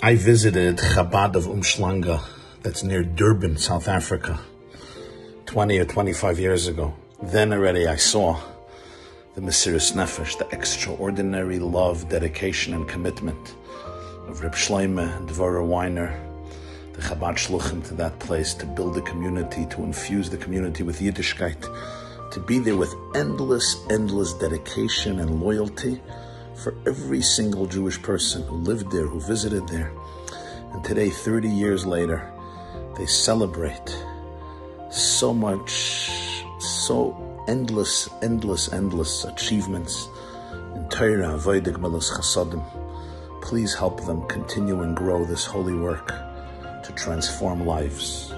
I visited Chabad of Umhlanga, that's near Durban, South Africa, 20 or 25 years ago. Then already I saw the Mesirus Nefesh, the extraordinary love, dedication, and commitment of Reb Shloime and Dvorah Wainer, the Chabad Shluchim to that place, to build a community, to infuse the community with Yiddishkeit, to be there with endless, endless dedication and loyalty for every single Jewish person who lived there, who visited there. And today, 30 years later, they celebrate so much, so endless, endless, endless achievements in Torah, Vaidik Melos Chasadim. Please help them continue and grow this holy work to transform lives.